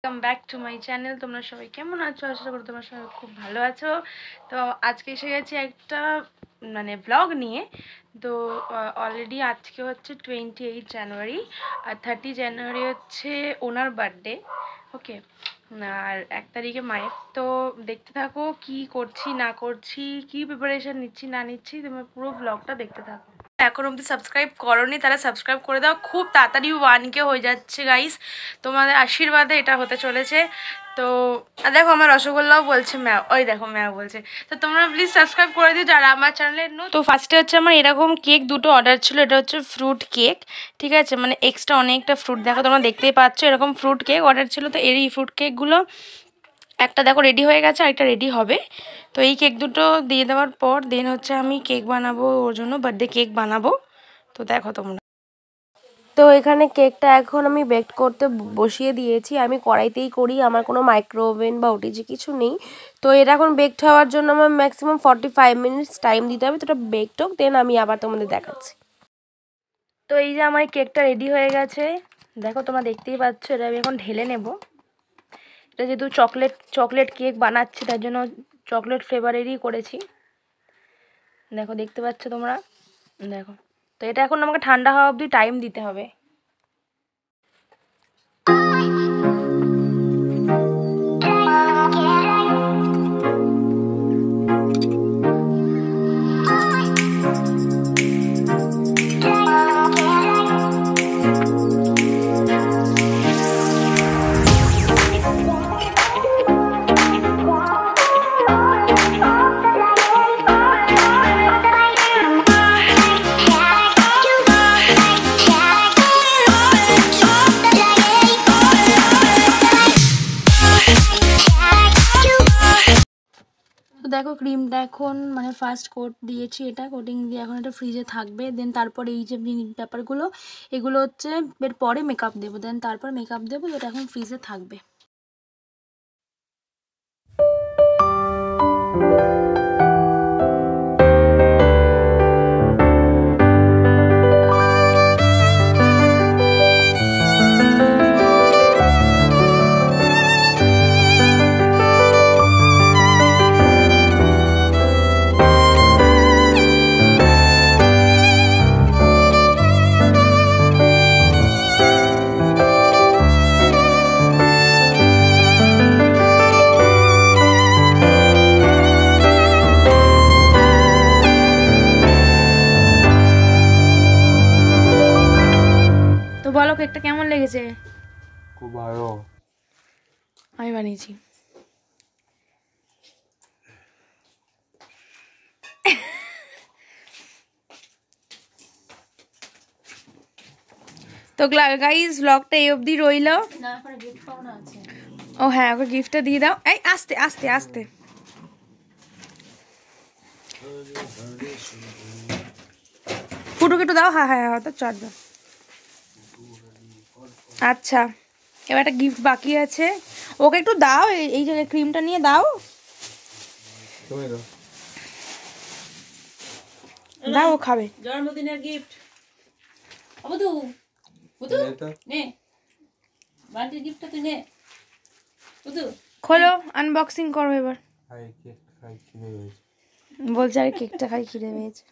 Welcome back to my channel তোমরা সবাই কেমন আছো? আশা করি তোমরা সবাই খুব ভালো আছো। তো আজকে এসে গেছি একটা মানে ব্লগ নিয়ে। তো অলরেডি আজকে হচ্ছে টোয়েন্টি এইট জানুয়ারি আর থার্টি জানুয়ারি হচ্ছে ওনার বার্থডে ওকে আর এক তারিখে মায়ের। তো দেখতে থাকো কি করছি, না করছি, কি প্রিপারেশন নিচ্ছি, না নিচ্ছি, তোমরা পুরো ব্লগটা দেখতে থাকো। এখন অবধি সাবস্ক্রাইব করনি তারা সাবস্ক্রাইব করে দাও। খুব তাড়াতাড়ি ওয়ানকে হয়ে যাচ্ছে গাইস তোমাদের আশীর্বাদে এটা হতে চলেছে। তো দেখো আমার রসগোল্লাও বলছে ম্যাও, ওই দেখো ম্যাও বলছে। তো তোমরা প্লিজ সাবস্ক্রাইব করে দিও যারা আমার চ্যানেলে তো ফার্স্টে হচ্ছে আমার এরকম কেক দুটো অর্ডার ছিল, এটা হচ্ছে ফ্রুট কেক ঠিক আছে? মানে এক্সট্রা অনেকটা ফ্রুট দেখো তোমরা দেখতেই পাচ্ছ, এরকম ফ্রুট কেক অর্ডার ছিল, তো এর এই ফ্রুট কেকগুলো একটা দেখো রেডি হয়ে গেছে আর একটা রেডি হবে। তো এই কেক দুটো দিয়ে দেওয়ার পর দেন হচ্ছে আমি কেক বানাবো ওর জন্য বার্থডে কেক বানাবো। তো দেখো তোমরা। তো এখানে কেকটা এখন আমি বেক করতে বসিয়ে দিয়েছি। আমি কড়াইতেই করি, আমার কোনো মাইক্রো ওভেন বা ওটিজি কিছু নেই। তো এটা এখন বেকড হওয়ার জন্য আমার maximum forty five minutes time দিতে হবে। তো ওটা বেকড হোক দেন আমি আবার তোমাদের দেখাচ্ছি। তো এই যে আমার কেকটা রেডি হয়ে গেছে। দেখো তোমরা দেখতেই পাচ্ছ, এটা আমি এখন ঢেলে নেব। এটা যেহেতু চকলেট চকলেট কেক বানাচ্ছি, তার জন্য চকলেট ফ্লেভারেরই করেছি। দেখো, দেখতে পাচ্ছ তোমরা? দেখো। তো এটা এখন আমাকে ঠান্ডা হওয়া অবধি টাইম দিতে হবে। দেখো ক্রিমটা এখন মানে ফার্স্ট কোট দিয়েছি এটা কোটিং দিয়ে এখন এটা ফ্রিজে থাকবে। দেন তারপরে এই যে ব্যাপারগুলো, এগুলো হচ্ছে এর পরে মেকআপ দেবো। দেন তারপর মেকআপ দেবো, যেটা এখন ফ্রিজে থাকবে। কেকটা কেমন লেগেছে? খুব ভালো। আমি বানিয়েছি। তো গাইজ ব্লগটা এই অবধি রইল। ও হ্যাঁ ওকে গিফটটা দিয়ে দাও। এই আস্তে আস্তে আস্তে। ফুটুকে একটু দাও। হ্যাঁ হ্যাঁ হ্যাঁ তো চট দাও। আচ্ছা এবার একটা গিফট বাকি আছে। ওকে একটু দাও এই- যে ক্রিমটা নিয়ে দাও। দাও। ও খাবে। জন্মদিনের গিফট বুধু বুধু নে। বার্থডে গিফটটা তুই নে। বুধু। খোলো আনবক্সিং করো এবার। খাই কেক খাই খিদে পেয়েছে। বলছে আর কেকটা খাই খিদে পেয়েছে।